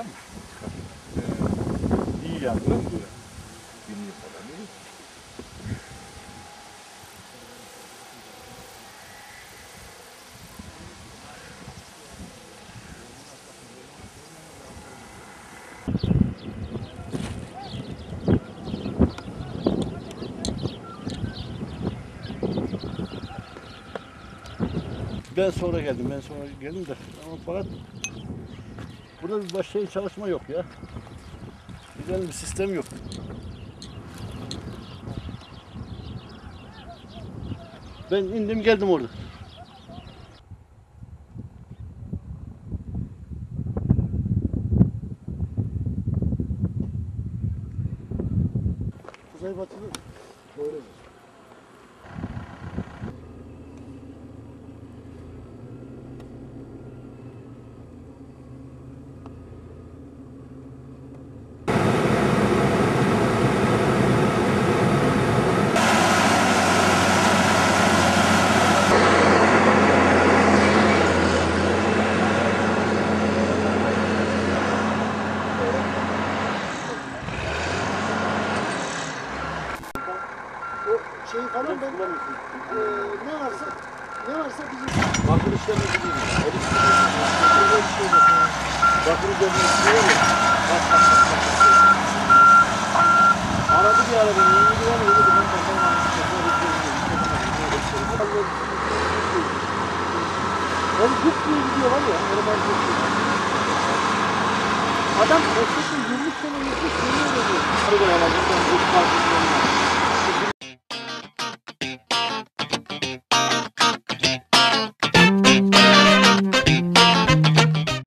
mı? Ee, iyi mi böyle? Günlük falan mi? Ben sonra geldim, ben sonra geldim de ama fakat burada bir başka çalışma yok ya. Güzel bir sistem yok. Ben indim geldim orada. Kuzey batılı böyle. O şeyi falan ben eee ne varsa ne varsa bizim Bakır işlerine gidiyor. El işlerine Bakır üzerine gidiyor ya. Bak bak bak bak. Aradı bir ara beni. İyi güvenmiyor. Dedi ben bakalım. yani huk diye gidiyor var ya normal huk diye. Adam eşekle 20 sene geçmiş yemin ediyor. Hadi bakalım. Buradan bu parkından